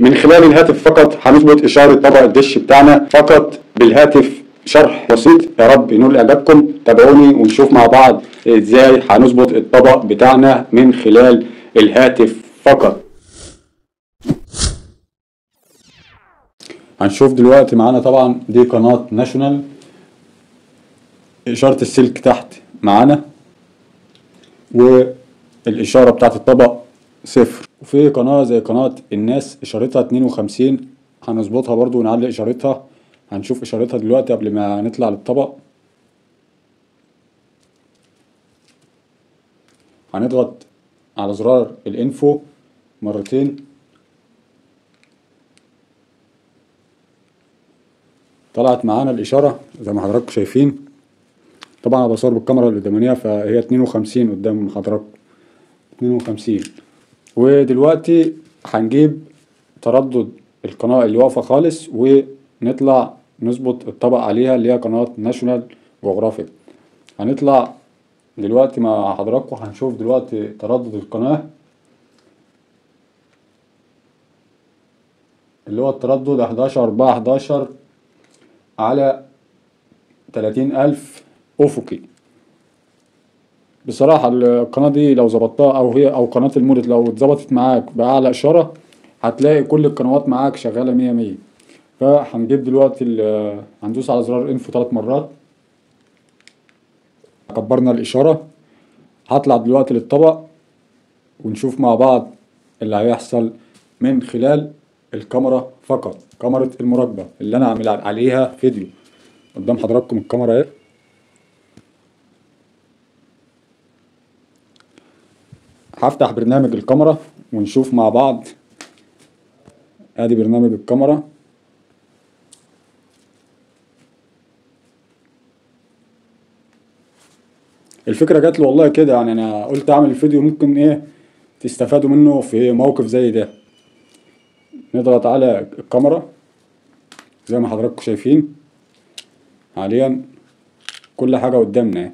من خلال الهاتف فقط هنظبط إشارة طبق الدش بتاعنا فقط بالهاتف شرح بسيط. يا رب ينول إعجابكم. تابعوني ونشوف مع بعض إزاي هنظبط الطبق بتاعنا من خلال الهاتف فقط. هنشوف دلوقتي معانا طبعا دي قناة ناشونال. إشارة السلك تحت معانا. والإشارة بتاعت الطبق صفر. وفي قناة زي قناة الناس إشارتها اتنين وخمسين هنظبطها برضو ونعلي إشارتها. هنشوف إشارتها دلوقتي قبل ما نطلع للطبق. هنضغط على زرار الإنفو مرتين. طلعت معانا الإشارة زي ما حضراتكم شايفين. طبعا أنا بصور بالكاميرا القدامانية فهي اتنين وخمسين قدام حضراتكم. اتنين وخمسين. ودلوقتي هنجيب تردد القناة اللي واقفة خالص ونطلع نظبط الطبق عليها اللي هي قناة ناشونال جغرافيك هنطلع دلوقتي مع حضراتكم هنشوف دلوقتي تردد القناة اللي هو التردد حداشر أربعة حداشر على تلاتين ألف أفقي. بصراحة القناة دي لو ظبطتها أو هي أو قناة المورد لو اتظبطت معاك بأعلى إشارة هتلاقي كل القنوات معاك شغالة مية مية. فهنجيب دلوقتي هندوس على زرار إنفو تلات مرات. كبرنا الإشارة. هطلع دلوقتي للطبق ونشوف مع بعض اللي هيحصل من خلال الكاميرا فقط كاميرا المراقبة اللي أنا عامل عليها فيديو. قدام حضراتكم الكاميرا أهي. هفتح برنامج الكاميرا ونشوف مع بعض. ادي برنامج الكاميرا. الفكرة جات لي والله كده يعني أنا قلت أعمل الفيديو ممكن إيه تستفادوا منه في موقف زي ده. نضغط على الكاميرا زي ما حضراتكم شايفين. حاليا كل حاجة قدامنا.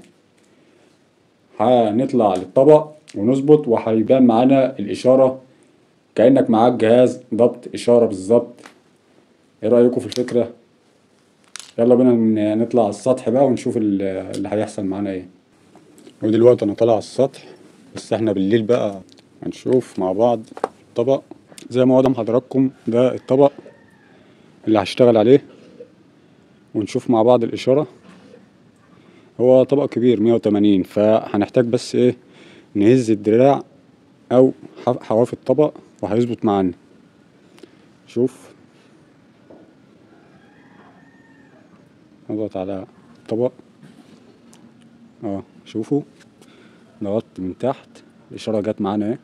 هنطلع للطبق. ونظبط وهيبان معانا الإشارة. كأنك معاك جهاز ضبط إشارة بالظبط. إيه رأيكم في الفكرة؟ يلا بينا نطلع على السطح بقى ونشوف ال- اللي هيحصل معانا إيه. ودلوقتي أنا طالع على السطح. بس إحنا بالليل بقى هنشوف مع بعض الطبق. زي ما قدام حضراتكم ده الطبق اللي هشتغل عليه. ونشوف مع بعض الإشارة. هو طبق كبير مية وتمانين فهنحتاج بس إيه؟ نهز الدراع أو حواف الطبق وهيظبط معانا. شوف. نضغط على الطبق. آه شوفوا. ضغطت من تحت. الإشارة جت معانا اهي.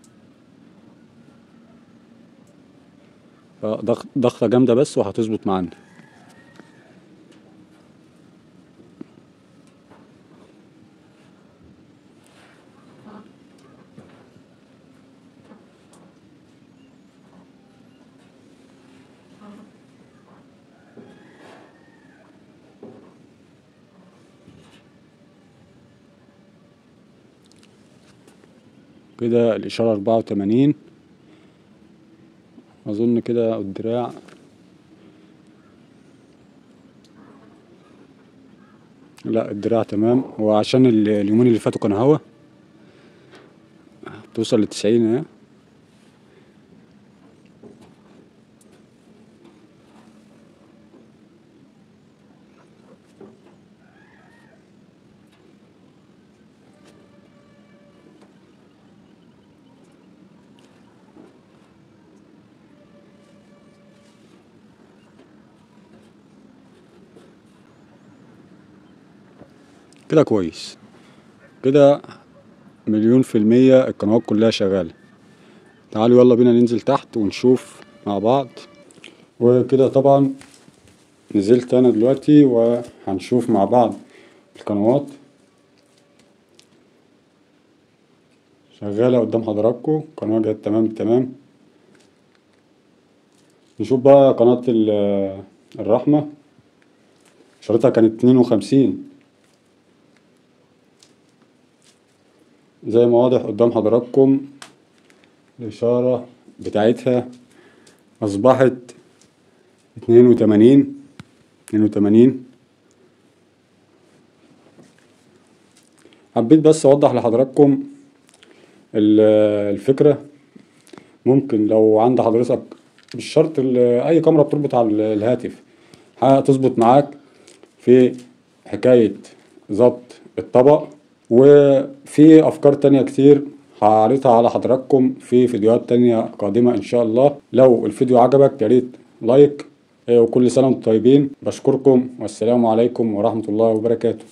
فضغط- ضغطة جامدة بس وهتظبط معانا. كده الإشارة أربعة وتمانين. أظن كده الدراع. لا الدراع تمام. هو عشان ال- اليومين اللي فاتوا كان هوا. توصل لتسعين اهي كده كويس. كده مليون في المية القنوات كلها شغالة. تعالوا يلا بينا ننزل تحت ونشوف مع بعض. وكده طبعا نزلت أنا دلوقتي وهنشوف مع بعض القنوات. شغالة قدام حضراتكم. قناة جت تمام تمام. نشوف بقى قناة ال- الرحمة. شريطها كانت اتنين وخمسين. زي ما واضح قدام حضراتكم الإشارة بتاعتها أصبحت اتنين وتمانين اتنين وتمانين. حبيت بس أوضح لحضراتكم ال- الفكرة. ممكن لو عند حضرتك مش شرط أي كاميرا بتربط على ال- الهاتف هتظبط معاك في حكاية ظبط الطبق. وفي أفكار تانية كتير هعرضها على حضراتكم في فيديوهات تانية قادمة إن شاء الله. لو الفيديو عجبك ياريت لايك وكل سنة وأنتم طيبين. بشكركم والسلام عليكم ورحمة الله وبركاته.